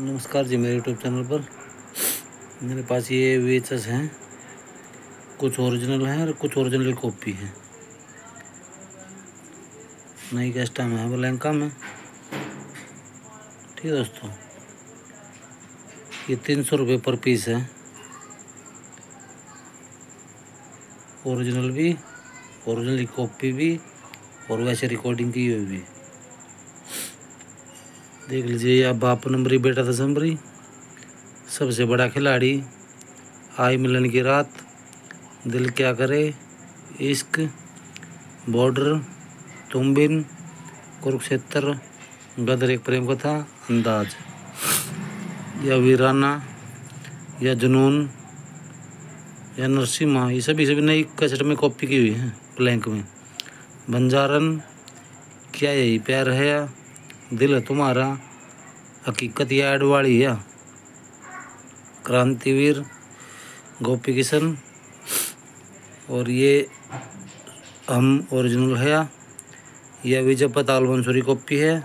नमस्कार जी मेरे YouTube channel पर। मेरे पास ये वी हैं, कुछ ओरिजिनल हैं और कुछ ओरिजिनल कॉपी हैं। नई कैस्टा है बलैंका में। ठीक है दोस्तों, ये तीन सौ रुपये पर पीस है। ओरिजिनल भी ओरिजिनल कॉपी भी, और वैसे रिकॉर्डिंग की हुई भी। देख लीजिए अब बाप नंबरी बेटा दसंबरी सबसे बड़ा खिलाड़ी, आई मिलन की रात। दिल क्या करे? इश्क, बॉर्डर, तुम्बिन, कुरुक्षेत्र, गदर एक प्रेम कथा, अंदाज। या वीराना, या जुनून, या नरसिम्हा, ये सभी सभी नई कैसेट में कॉपी की हुई है, ब्लैंक में। बंजारन, क्या यही प्यार है या? दिल तुम्हारा हकीकत या एडवाड़ी है। क्रांतिवीर गोपी किशन और ये हम ओरिजिनल है। यह विजयपत आल मंसूरी कॉपी है।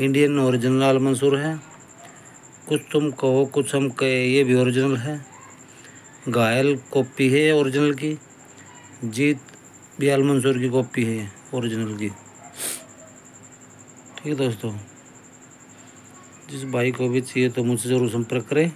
इंडियन ओरिजिनल आल मंसूर है। कुछ तुम कहो, कुछ हम कहे, ये भी ओरिजिनल है। घायल कॉपी है ओरिजिनल की। जीत भी आल मंसूर की कॉपी है ओरिजिनल की। ठीक है दोस्तों, जिस भाई को भी चाहिए तो मुझसे ज़रूर संपर्क करें।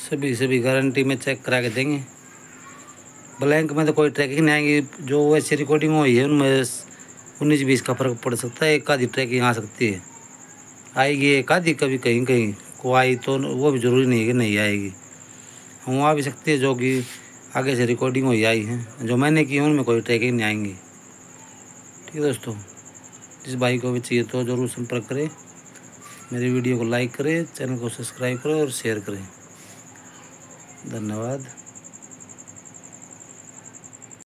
सभी सभी गारंटी में चेक करा के देंगे। ब्लैंक में तो कोई ट्रैकिंग नहीं आएगी, जो वैसे रिकॉर्डिंग हुई है, उनमें उन्नीस बीस का फ़र्क पड़ सकता है एक आधी ट्रैकिंग आ सकती है। आएगी एक आधी कभी कहीं कहीं को आई तो वो भी ज़रूरी नहीं है कि नहीं आएगी। हम आ भी सकती है जो कि आगे से रिकॉर्डिंग हुई आई है, जो मैंने की उनमें कोई ट्रैकिंग नहीं आएँगी। ठीक है दोस्तों जिस भाई को भी चाहिए तो ज़रूर संपर्क करें। मेरी वीडियो को लाइक करें, चैनल को सब्सक्राइब करें और शेयर करें। धन्यवाद।